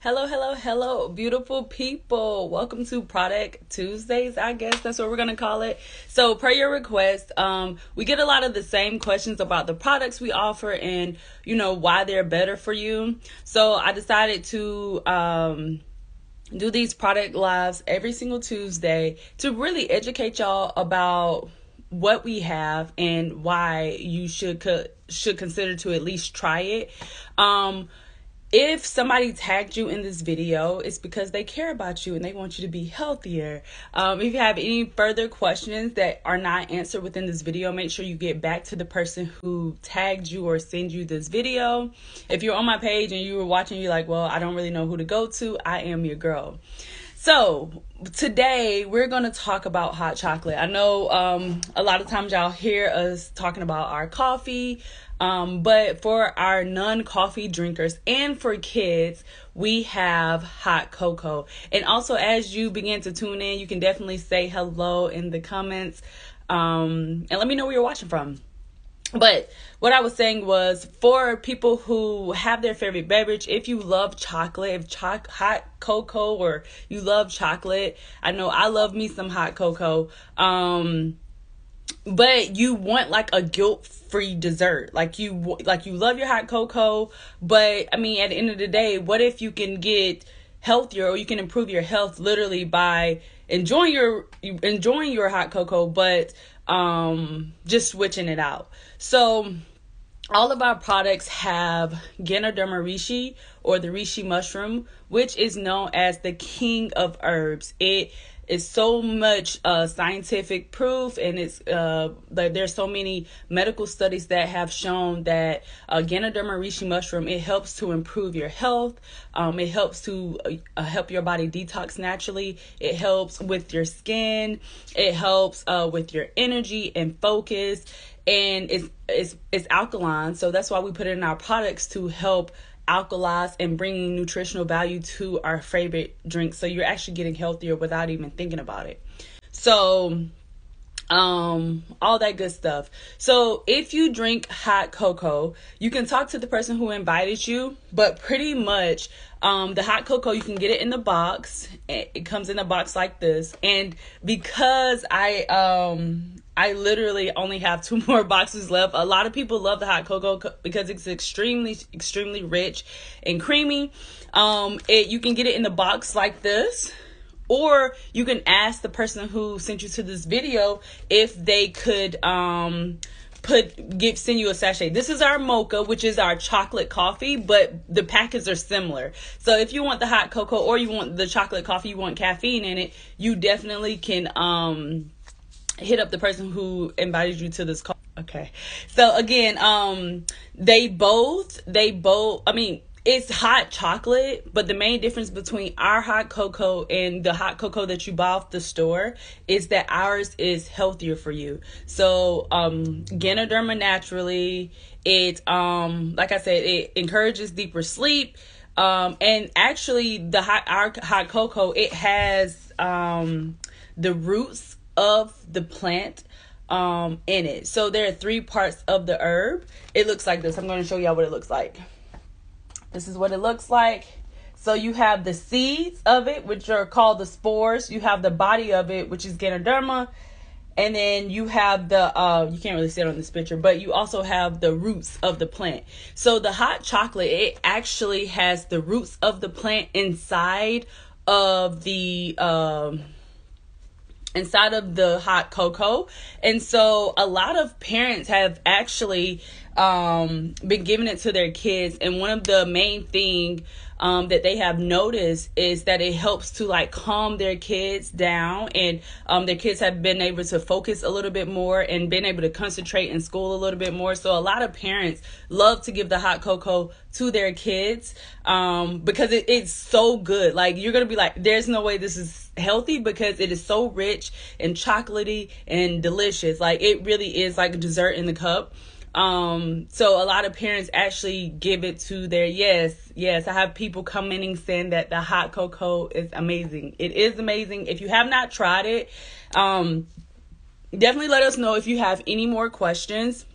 Hello, hello, hello, beautiful people. Welcome to Product Tuesdays. I guess that's what we're going to call it. So, per your request, um, we get a lot of the same questions about the products we offer and, you know, why they're better for you. So, I decided to, um, do these product lives every single Tuesday to really educate y'all about what we have and why you should co- should consider to at least try it. Um, if somebody tagged you in this video, it's because they care about you and they want you to be healthier. Um, if you have any further questions that are not answered within this video, make sure you get back to the person who tagged you or send you this video. If you're on my page and you were watching, you're like, well, I don't really know who to go to, I am your girl. So, today we're to talk about hot chocolate. I know um, a lot of times y'all hear us talking about our coffee, um, but for our non coffee drinkers and for kids, we have hot cocoa. And also, as you begin to tune in, you can definitely say hello in the comments um, and let me know where you're watching from. But what I was saying was for people who have their favorite beverage, if you love chocolate, if choc- hot cocoa or you love chocolate, I know I love me some hot cocoa. Um, but you want like a guilt-free dessert like you like you love your hot cocoa but i mean at the end of the day what if you can get healthier or you can improve your health literally by enjoying your enjoying your hot cocoa but um just switching it out so all of our products have Ganoderma reishi or the reishi mushroom, which is known as the king of herbs. It it's so much uh, scientific proof and it's uh, like there's so many medical studies that have shown that uh, Ganoderma reishi mushroom it helps to improve your health. Um, it helps to uh, help your body detox naturally. It helps with your skin. It helps uh, with your energy and focus. And it's it's it's alkaline. So that's why we put it in our products to help alkalize and bringing nutritional value to our favorite drink so you're actually getting healthier without even thinking about it. So um all that good stuff so if you drink hot cocoa you can talk to the person who invited you but pretty much um the hot cocoa you can get it in the box it comes in a box like this and because i um I literally only have two more boxes left. A lot of people love the hot cocoa because it's extremely, extremely rich and creamy. Um, it you can get it in the box like this, or you can ask the person who sent you to this video if they could um put give send you a sachet. This is our mocha, which is our chocolate coffee, but the packets are similar. So if you want the hot cocoa or you want the chocolate coffee, you want caffeine in it, you definitely can um hit up the person who invited you to this call. Okay. So again, um they both they both I mean it's hot chocolate, but the main difference between our hot cocoa and the hot cocoa that you buy off the store is that ours is healthier for you. So, um, Ganoderma naturally, it, um, like I said, it encourages deeper sleep. Um, and actually the hot, our hot cocoa, it has, um, the roots of the plant um in it. So there are three parts of the herb. It looks like this. I'm going to show y'all what it looks like. This is what it looks like. So you have the seeds of it, which are called the spores. You have the body of it, which is Ganoderma. And then you have the, uh, you can't really see it on this picture, but you also have the roots of the plant. So the hot chocolate, it actually has the roots of the plant inside of the, um, inside of the hot cocoa. And so a lot of parents have actually um, been giving it to their kids. And one of the main thing um, that they have noticed is that it helps to like calm their kids down. And um, their kids have been able to focus a little bit more and been able to concentrate in school a little bit more. So a lot of parents love to give the hot cocoa to their kids um, because it, it's so good. Like you're gonna be like there's no way this is healthy because it is so rich and chocolatey and delicious. Like it really is like a dessert in the cup um, so a lot of parents actually give it to their yes, yes. I have people commenting saying that the hot cocoa is amazing. It is amazing. If you have not tried it, um, definitely let us know if you have any more questions.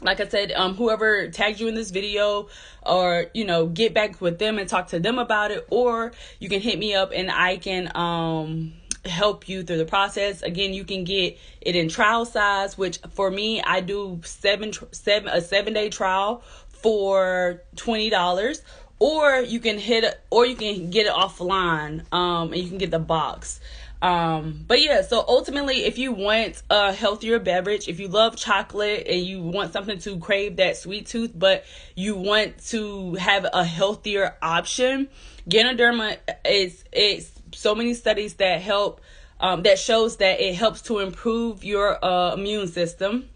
like I said, um, whoever tagged you in this video, or you know, get back with them and talk to them about it, or you can hit me up and I can um help you through the process. Again, you can get it in trial size, which for me, I do seven seven a seven day trial for twenty dollars, or you can hit or you can get it offline, um, and you can get the box. Um, but yeah, so ultimately, if you want a healthier beverage, if you love chocolate and you want something to crave that sweet tooth, but you want to have a healthier option, Ganoderma is it's so many studies that help um, that shows that it helps to improve your uh, immune system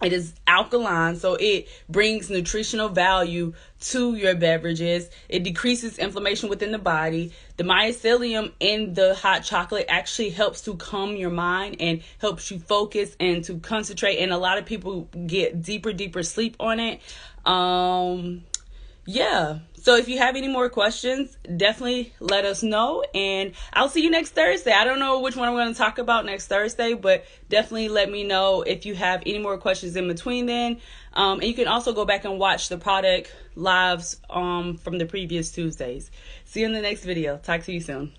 it is alkaline, so it brings nutritional value to your beverages. It decreases inflammation within the body. The mycelium in the hot chocolate actually helps to calm your mind and helps you focus and to concentrate. And a lot of people get deeper, deeper sleep on it. Um, yeah. So if you have any more questions, definitely let us know. And I'll see you next Thursday. I don't know which one I'm going to talk about next Thursday, but definitely let me know if you have any more questions in between then. Um, and you can also go back and watch the product lives um, from the previous Tuesdays. See you in the next video. Talk to you soon.